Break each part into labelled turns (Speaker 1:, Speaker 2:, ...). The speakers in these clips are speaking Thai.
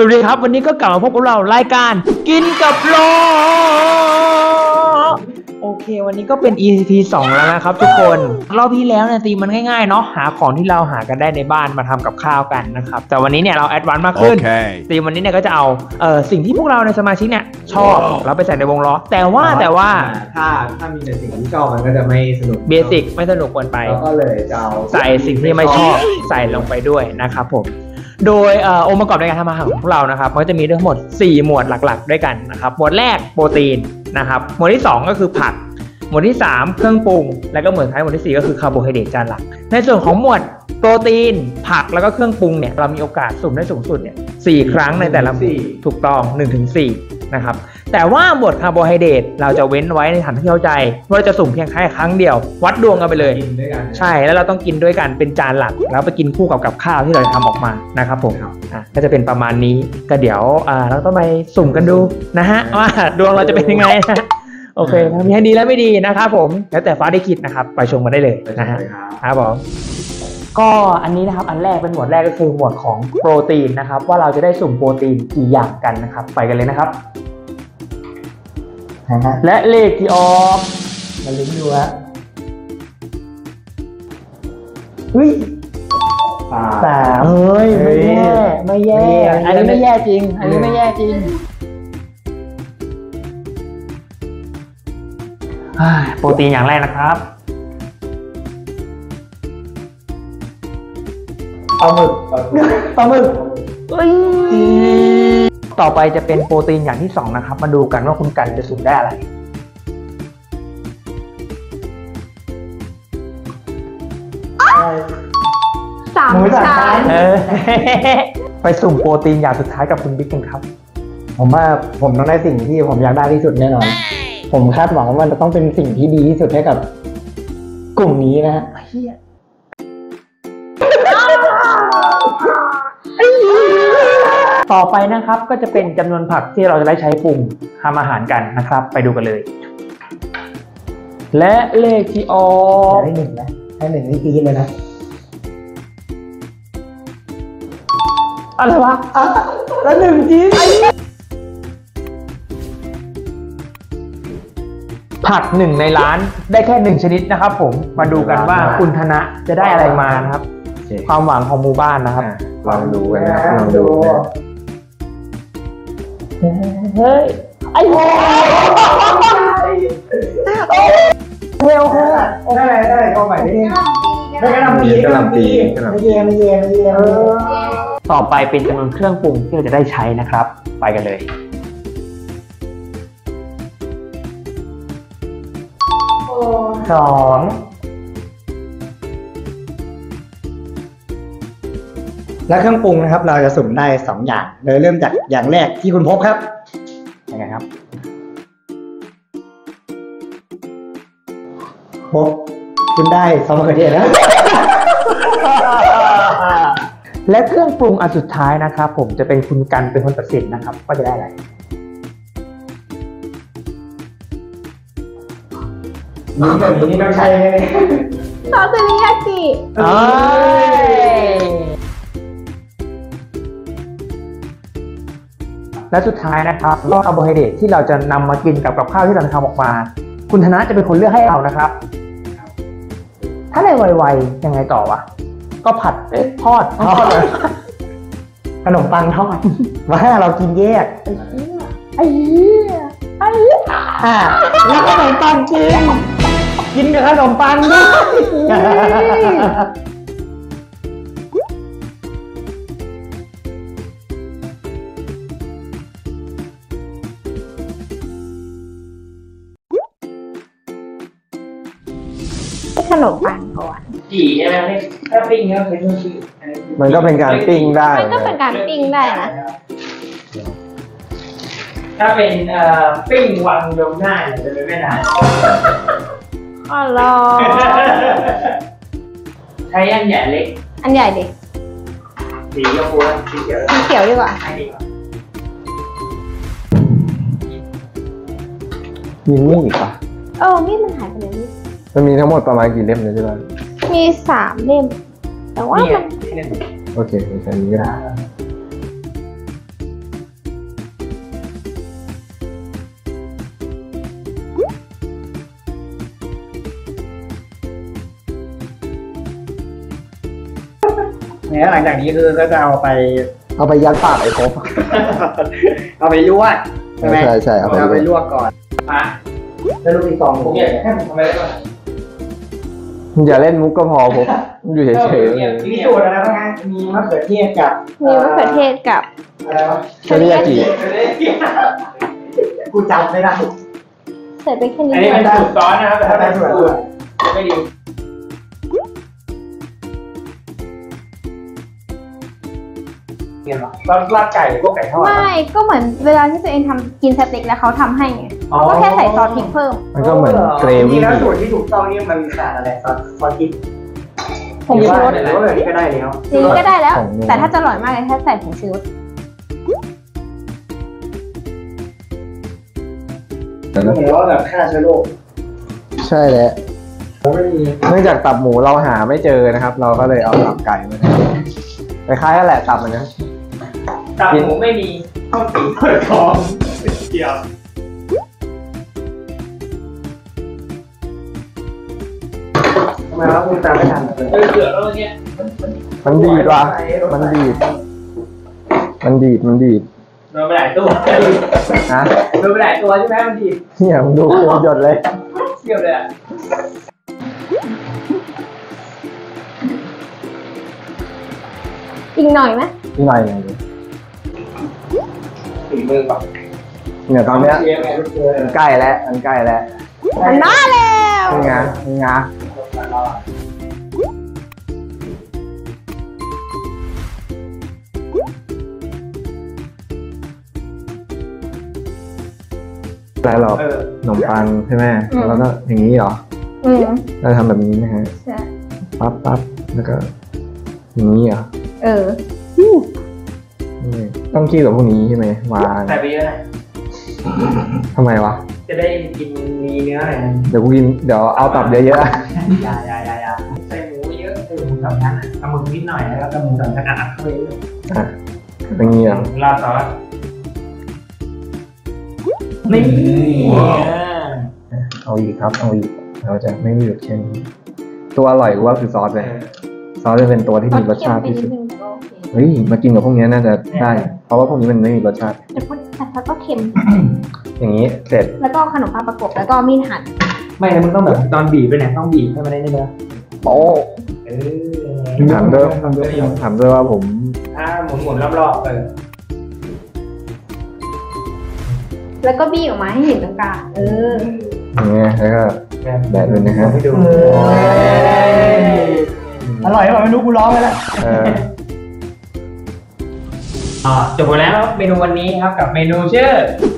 Speaker 1: สวัสดีครับ วันนี้ก็กลับมาพบกับเรารายการกินกับล้อเค วันนี้ก็เป็น EP 2 แล้วนะครับทุกคนรอบที่แล้วเนี่ยตีมมันง่ายๆเนาะหาของที่เราหากันได้ในบ้านมาทำกับข้าวกันนะครับ แต่วันนี้เนี่ยเรา advance มากขึ้น
Speaker 2: Okay.
Speaker 1: theme วันนี้เนี่ยก็จะเอาเอ่อสิ่งที่พวกเราในสมาชิกเนี่ยชอบแล้วไปใส่ในวงล้อ แต่ว่าแต่ว่า
Speaker 3: ถ้าถ้ามีแต่สิ่งที่ชอบมันก็จะไม่สนุก
Speaker 1: basic ไม่สนุกเกินไป
Speaker 3: เราก็เลยจะเอา
Speaker 1: ใส่สิ่งที่ไม่ชอบใส่ลงไปด้วยนะครับผม โดยเอ่อองค์ประกอบในการทำอาหารของพวกเรานะครับก็จะมีทั้งหมด 4 หมวดหลักๆ ด้วยกันนะครับ หมวดแรกโปรตีนนะครับหมวดที่ 2 ก็คือผัก หมวดที่ 3 เครื่องปรุง แล้วก็หมวดสุดท้ายหมวดที่ 4 ก็คือคาร์โบไฮเดรตจานหลัก ในส่วนของหมวดโปรตีน ผักแล้วก็เครื่องปรุงเนี่ยเรามีโอกาสสุ่มได้สูงสุดเนี่ย4 ครั้งในแต่ละหมวดถูกต้อง1-4นะครับ แต่ว่าหมวดคาร์โบไฮเดรตเราจะเว้นไว้ในฐานที่เข้าใจว่าเราจะสุ่มเพียงแค่ครั้งเดียว วัดดวงกันไปเลย
Speaker 3: กินด้วยกัน
Speaker 1: ใช่แล้วเราต้องกินด้วยกันเป็นจานหลัก แล้วไปกินคู่กับกับข้าวที่เราจะทำออกมานะครับผม
Speaker 3: ครับ
Speaker 1: อะก็จะเป็นประมาณนี้ก็เดี๋ยวอ่าเราต้องไปสุ่มกันดูนะฮะว่าดวงเราจะเป็นยังไงนะโอเคมีให้ดีและไม่ดีนะครับผม แล้วแต่ฟ้าได้คิดนะครับ ไปชมกันได้เลย
Speaker 3: ไป
Speaker 1: นะฮะ
Speaker 3: เลยครับ
Speaker 1: ครับผมก็อันนี้นะครับอันแรกเป็นหมวดแรกก็คือหมวดของโปรตีนนะครับ ว่าเราจะได้สุ่มโปรตีนกี่อย่างกันนะครับ ไปกันเลยนะครับ และเลขที่ออกมาลุ้นดูฮะเฮ้ย
Speaker 3: อ่า
Speaker 1: สามเฮ้ยไม่แย่ไม่แย่
Speaker 3: ไม่แย่
Speaker 1: อันนี้ไม่แย่จริง อันนี้ไม่แย่จริงอ่าโปรตีนอย่างแรกนะครับ
Speaker 3: ปลาหมึก
Speaker 1: ปลาหมึกเอ้ย ต่อไปจะเป็นโปรตีนอย่างที่สองนะครับ มาดูกันว่าคุณกันจะสุ่มได้อะไร
Speaker 4: สาม
Speaker 1: หมูสาม
Speaker 4: ชั้
Speaker 1: ชั้น
Speaker 4: น
Speaker 1: เออ ไปสุ่มโปรตีนอย่างสุดท้ายกับคุณบิ๊กกันครับ
Speaker 5: ผมว่าผมต้องได้สิ่งที่ผมอยากได้ที่สุดแน่นอน ผมคาดหวังว่ามันจะต้องเป็นสิ่งที่ดีที่สุดให้กับ กลุ่มนี้นะฮะ
Speaker 1: ต่อไปนะครับก็จะเป็นจำนวนผักที่เราจะได้ใช้ปรุงทำอาหารกันนะครับ ไปดูกันเลย และเลขที่ออก
Speaker 5: ได้หนึ่งนะได้หนึ่งนี่ปีดเลยนะ
Speaker 1: อะไรวะ
Speaker 5: แล้วหนึ่งจริง
Speaker 1: ผักหนึ่งในร้านได้แค่หนึ่งชนิดนะครับ ผมมาดูกันว่าคุณธนะจะได้อะไรมานะครับ ความหวังของหมู่บ้านนะครับ
Speaker 3: ลองดูกันนะลองดูนะ
Speaker 1: เฮ้ย ไอ้โว้เฮลเฮล
Speaker 5: ได้ได้ได้เข้าใหม่ดิได้กระลำปี
Speaker 3: กระลำปีกะลำ
Speaker 5: ไม่
Speaker 3: ปี
Speaker 5: เย่ไม่เย่ไม่เย่
Speaker 1: ต่อไปเป็นจำนวนเครื่องปรุงที่เราจะได้ใช้นะครับ ไปกันเลยสอง
Speaker 5: และเครื่องปรุงนะครับ เราจะสุ่มได้สองอย่างโดยเริ่มจากอย่างแรกที่คุณพบครับ
Speaker 1: ยังไงครับ
Speaker 5: พบคุณได้ซอสมะเขือเทศนะ
Speaker 1: และเครื่องปรุงอันสุดท้ายนะครับผมจะเป็นคุณกันเป็นคนตัดสินนะครับว่าจะได้อะไร
Speaker 5: นี่แบบนี้ต้องใช้เลย
Speaker 4: ซอสเทริยากิ
Speaker 1: และสุดท้ายนะครับก็คาร์โบไฮเดรตที่เราจะนำมากินกับกับข้าวที่เราทำออกมา คุณธนะจะเป็นคนเลือกให้เรานะครับ ถ้าในไวๆยังไงต่อวะก็ผัดเอ๊ะทอดทอดเลย
Speaker 5: ขนมปังทอดว่าเรากินแยก
Speaker 1: ไอ้เหี้ยไอ้เหี้ย
Speaker 5: อ่าแล้วขนมปังจริง
Speaker 1: กินกับขนมปังด้วย
Speaker 4: นมปังก่อน
Speaker 1: จีใช่ไหมถ้าปิ้งก็เป็นชื่อ
Speaker 3: มันก็เป็นการปิ้งได้
Speaker 4: มันก็เป็นการปิ้งได้นะ
Speaker 1: ถ้าเป็นเอ่อปิ้งวางยมหน้าเนี่ยจะเป็นไม่นาน
Speaker 4: อ๋อเหรอ
Speaker 1: ใช้อันใหญ่เล็ก
Speaker 4: อันใหญ่ดิ
Speaker 1: สีชมพูและสีเขียว
Speaker 4: สีเขียวดีกว่า
Speaker 1: ให้ดีกว่า
Speaker 3: มีมีดอีกปะ
Speaker 4: เออมีดมันหายไปไหนนี่
Speaker 3: มันมีทั้งหมดประมาณกี่เล่มนะที่บ้ามี
Speaker 4: สามเล่ม แต่ว่ามัน
Speaker 3: โอเคเป็แค่นี้ก็ได้
Speaker 2: เนี่ยหลังจากนี้คือก็จะเอาไป
Speaker 5: เอาไปยัดปากไอ้ครบ
Speaker 2: เอาไปลวกใช่ไหม
Speaker 3: ใช่ใช่เอาไป
Speaker 2: ลวกก่อน
Speaker 1: อะ
Speaker 2: แล้วลูกปิงปอง
Speaker 1: ผมอยากให้ผมทำอไมได้บ้าง
Speaker 3: อย่าเล่นมุกก็พอผมอยู่เฉย
Speaker 2: มีสูตรอะไรบ้างฮะมีมะเขือเทศกับ
Speaker 4: มีมะเขือเทศกับ
Speaker 2: อะไรวะ
Speaker 3: ๆเทริยากิ
Speaker 2: กูจำไม่ได้
Speaker 4: ใส่ไปแค่นี้
Speaker 1: อันนี้เป็นสูตรซอสนะครับแต่ถ้าเป็นสูตรจะไม่ดี เนี่ยหรอลาดลาดไก่พวกไก่ทอด
Speaker 4: ไม่ ก็เหมือนเวลาที่ตัวเองทำกินสเต็กแล้วเขาทำให้ไง
Speaker 1: อ๋อ
Speaker 4: ก็แค่ใส่ซอสพริกเพิ่ม
Speaker 3: มันก็เหมือนเกร
Speaker 2: จริ
Speaker 3: วี่
Speaker 2: งๆแล้วสูตรที่ถูกต้องนี่มันขาดอะไรซอสซอสพริก
Speaker 4: ผงชูรส
Speaker 2: หรือว่าแบบนี้ก็ได้แล้ว
Speaker 4: จริงๆก็ได้แล้วแต่ถ้าจะอร่อยมากเลยถ้าใส่ผงชูรส
Speaker 2: หรือว่าแบบฆ่าเชื้อโรค
Speaker 3: ใช่แล้วเนื่องจากตับหมูเราหาไม่เจอนะครับ เราก็เลยเอาตับไก่มาแทนคล้ายๆกันแหละตับมันนะ
Speaker 1: ตับหมูไม่มีข้าวสีเปิดทองเดียว
Speaker 2: ทำไมเราคุณตามไม่ทันเลย
Speaker 1: เออเกือบแล้วเมื่อกี้
Speaker 3: มันดีดว่ะ มันดีด มันดีด มันดีด
Speaker 1: โดนไปหลายตัว
Speaker 3: นะ
Speaker 1: โดนไปหลายตัวใช่ไหมมันดี
Speaker 3: เนี่ยมึงดูโคตรหยดเลย
Speaker 1: เทียบเลยอะ
Speaker 4: อีกหน่อยไหม
Speaker 3: นี่หน่อยหนึ่งดิ
Speaker 1: ฝี มือแบบ
Speaker 3: เนี่ยตอนเนี้ย
Speaker 1: เชียร์ไงลูกเชียร์
Speaker 3: มันใกล้แล้วมันใกล้แล้ว
Speaker 4: มันมาแล้ว
Speaker 3: นี่ไงนี่ไงแล้วหรอ
Speaker 1: เออ
Speaker 3: ขนมปังใช่ไหมแล้วก็อย่างนี้เหรอ
Speaker 4: อืม
Speaker 3: เราทำแบบนี้นะฮะ
Speaker 4: ใช่
Speaker 3: ปั๊บปั๊บแล้วก็อย่างนี้เหรอ
Speaker 4: เออ
Speaker 3: นี่ ต้องคิดกับพวกนี้ใช่ไหมวาง
Speaker 1: ใส่ไปเยอะหน่อย
Speaker 3: ทำไมวะ
Speaker 1: จะได้กินมีเนื้อหน่อย
Speaker 3: เดี๋ยวกูกินเดี๋ยวเอาตับเยอะๆอะ
Speaker 1: ยายายายาใส่หมูเยอะใส่หมูสามชั้นอะเอาหมูนิดหน่อยแล้วก็หมูสามชั้นอัดเข้าไปเยอะ
Speaker 3: อะอย่างนี้เหรอ
Speaker 1: ราดซอสนี่
Speaker 3: เอาอีกครับ เอาอีก เราจะไม่หยุดแค่นี้ ตัวอร่อยกูว่าคือซอสเลย ซอสจะเป็นตัวที่มีรสชาติที่สุด
Speaker 4: เค็มไปนิดนึงแต่ก็โอเค
Speaker 3: เฮ้ยมากินกับพวกนี้น่าจะได้ เพราะว่าพวกนี้มันไม่มีรสชาติ
Speaker 4: แต่ก็แต่ก็เค็ม
Speaker 3: อย่างนี้เสร็จ
Speaker 4: แล้วก็ขนมปังประกบแล้วก็มีดหั่น
Speaker 1: ไม่นะมึงต้องแบบตอนบีบไปไหนต้องบีบให้มันได้นี่เลย
Speaker 3: โอ้
Speaker 1: เออ
Speaker 3: ถามด้วยถามด้วยว่าผม
Speaker 1: ถ้าหมุนหมุนๆรอบๆเออ
Speaker 4: แล้วก็บี้ออกมาให้เห็นตรงกลางเออ
Speaker 3: อย่างเงี้ยแล้วก็แบะเลยนะฮะ
Speaker 1: ให้ดู
Speaker 2: อร่อยหรือเปล่าไม่รู้กูร้องไปแล้ว
Speaker 3: เออ
Speaker 1: อ่าจบหมดแล้วเมนูวันนี้ครับกับเมนูชื่อ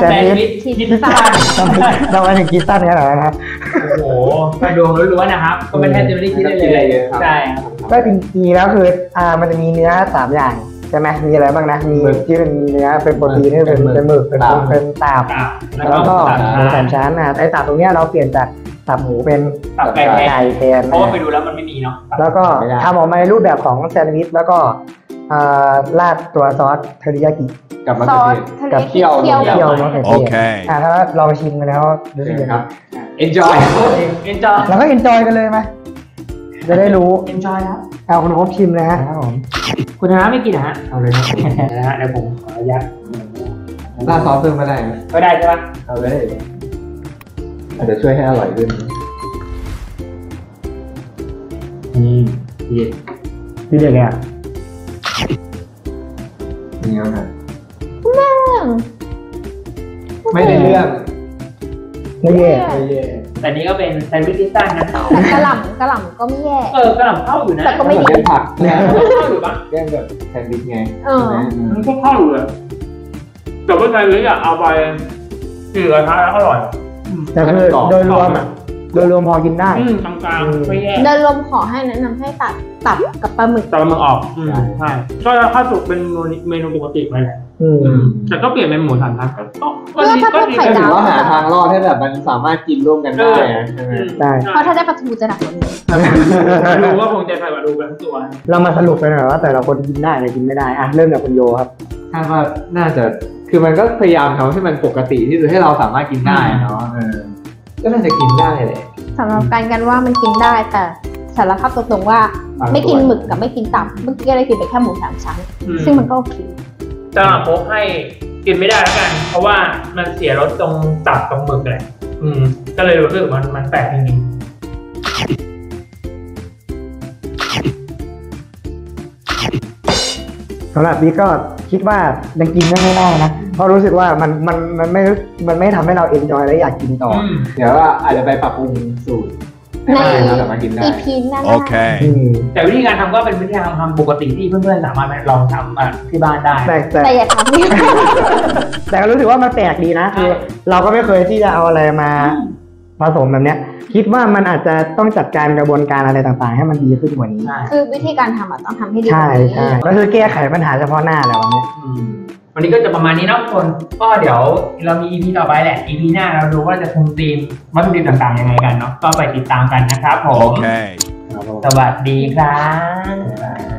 Speaker 4: แซนด์วิช
Speaker 1: พิ
Speaker 4: พิ
Speaker 1: ซ
Speaker 4: ซ
Speaker 1: ซ่า
Speaker 4: ซ่า
Speaker 5: ทำไมถึงคิดสั้นขนาดนั้นครับ
Speaker 1: โอ้โหไปดวงล้วนๆนะครับ ก็ไม่แทบจะไม่ได้คิดได้เลยใช่ครับ
Speaker 5: ก็จริงๆแล้วคืออ่ามันจะมีเนื้อสามอย่างใช่ไหมมีอะไรบ้างนะ มีที่เป็นเนื้อเป็นโปรตีนที่เป็นเป็นหมึกเป็นเป็นตับแล้วก็หมูสามชั้นนะไอ้ตับตรงเนี้ยเราเปลี่ยนจาก ตับหมูเป็น
Speaker 1: ตับไก่แทน
Speaker 5: ไก่แทน
Speaker 1: เพราะว่าไปดูแล้วมันไม่มีเนาะ
Speaker 5: แล้วก็ทำออกมาในรูปแบบของแซนด์วิชแล้วก็อ่าราดตัวซอสเทอริยากิ
Speaker 3: กับมัน
Speaker 4: ซ
Speaker 3: จะ
Speaker 4: อส
Speaker 3: มี
Speaker 4: ทะเล
Speaker 5: กับ
Speaker 4: เคี่ยว
Speaker 5: เคี่ยวมะเขือเทศ
Speaker 6: Okay.
Speaker 5: อ่าถ้าลองชิมกันแล้วรู้สึกยังไง
Speaker 3: enjoy
Speaker 1: enjoy
Speaker 5: เราก็ enjoy กันเลยไหมจะได้รู้
Speaker 1: enjoy ครับ
Speaker 5: เอาคุณพบชิมเลยฮะ
Speaker 1: คุณธนาไม่กินนะฮะเอาเลยนะนะฮะเดี๋ยวผมขออนุญาต
Speaker 3: ราดซอสเพิ่มมาได้ไหม
Speaker 1: ก็ได้ใช่ปะ
Speaker 3: เอาเลย อาจจะช่วยให้อร่อยขึ้น
Speaker 1: อืมดี
Speaker 5: พี่เด็กเนี่ย
Speaker 3: นี่ครับ
Speaker 4: อืม
Speaker 3: ไม่ได้เรื่อง
Speaker 5: ไม่แย่
Speaker 1: แต่นี้ก็เป็นแซนด์วิชพิซซ่านะ
Speaker 4: แต่กระหล่ำกระหล่ำก็ไม่แย่
Speaker 1: เออกระหล่ำเข้าอยู่นะ
Speaker 4: แต่ก็ไม่
Speaker 3: เหมือน
Speaker 4: ดี
Speaker 3: เป็นผักเนี่ย
Speaker 1: เข้าอยู่ปะ
Speaker 3: แกล้งแบบแซนด์วิชไง
Speaker 4: เออ
Speaker 3: ใช่ไหม
Speaker 1: มันก็เข้าอยู่เลยแต่ว่าแซนด์วิชอะเอาไปจืดกระทะแล้วอร่อย
Speaker 5: แต่คือโดยรวมอะโดยรวมพอกินได้
Speaker 1: อืมกลางๆไม่แย่
Speaker 4: เดินลมขอให้แนะนำให้ตัดตับกับปลาหมึก
Speaker 1: แต่มันออกอืมใช่ก็ถ้าสุกเป็นเมนูปกติไปแหละ
Speaker 5: อืม
Speaker 1: แต่ก็เปลี่ยนเป็นหมูสามชั้นก็ก็
Speaker 4: เลือก
Speaker 1: ดี
Speaker 4: ถ้า
Speaker 1: ก็
Speaker 4: เพิ่ม
Speaker 1: ดี
Speaker 4: ไข่
Speaker 3: ก็
Speaker 4: ดา
Speaker 3: ถื
Speaker 4: ว
Speaker 3: อว่าหาทางรอดให้แบบมันสามารถกินร่วมกันได้อะใช่ไหม
Speaker 5: ได้
Speaker 4: เพราะถ้าได้ปลาทูจะหนักกว่านี้
Speaker 1: ดูว่าคงจะใส่ปลาดูกันทั้งตัว
Speaker 5: เรามาสรุปกันหน่อยว่าแต่ละคนกินได้หรือกินไม่ได้อะเริ่มจากคุณโยครับ
Speaker 3: คาดว่าน่าจะ คือมันก็พยายามทำให้มันปกติที่สุดให้เราสามารถกินได้เนาะเออก็น่าจะกินได้แหละ
Speaker 4: สำหรับการกันว่ามันกินได้แต่สารภาพตรงๆว่าไม่กินหมึกกับไม่กินตับเมื่อกี้ก็เลยกินไปแค่หมูสามชั้น
Speaker 1: อืม
Speaker 4: ซึ่งมันก็โอเค
Speaker 1: สำหรับโค้กให้กินไม่ได้แล้วกัน เพราะว่ามันเสียรสตรงตับตรงหมึกแหละอืม ก็เลยรู้สึกมันมันแปลกจริง
Speaker 5: สำหรับบิ๊กก็ คิดว่ายังกินไม่ได้นะเพราะรู้สึกว่ามันมันมันไม่มันไม่ทำให้เราเอนจอยและอยากกิน
Speaker 1: ๆ
Speaker 5: ต่อ
Speaker 1: อืม
Speaker 3: เดี๋ยวว่าอาจจะไปปรับปรุงสูตร
Speaker 4: ใน
Speaker 3: ให้เราสามารถกินได้
Speaker 4: EP หน้า
Speaker 6: Okay.
Speaker 5: อืม
Speaker 1: แต่วิธีการทำก็เป็นวิธีการทำปกติที่เพื่อนๆสามารถลองทำอะที่บ้านได้
Speaker 5: แต่แต่
Speaker 4: แต่อย่าทำนี่
Speaker 5: แต่ก็รู้สึกว่ามันแปลกดีนะคือเราก็ไม่เคยที่จะเอาอะไรมาผสมแบบเนี้ย คิดว่ามันอาจจะต้องจัดการกระบวนการอะไรต่างๆ ให้มันดีขึ้นกว่านี้
Speaker 1: ใช่
Speaker 4: คือวิธีการทำอะต้องทำให้ดี
Speaker 5: ใช่
Speaker 4: กว่านี้
Speaker 5: ใช่ก็คือแก้ไขปัญหาเฉพาะหน้าแหละวันเนี้ย
Speaker 1: อืมวันนี้ก็จะประมาณนี้เนาะทุกคนก็เดี๋ยวเรามี EP ต่อไปแหละ EP หน้าเราดูว่าจะคุมธีมวัตถุดิบต่างๆยังไงกันเนาะก็ไปติดตามกันนะครับผม
Speaker 6: Okay.
Speaker 1: สวัสดีครับ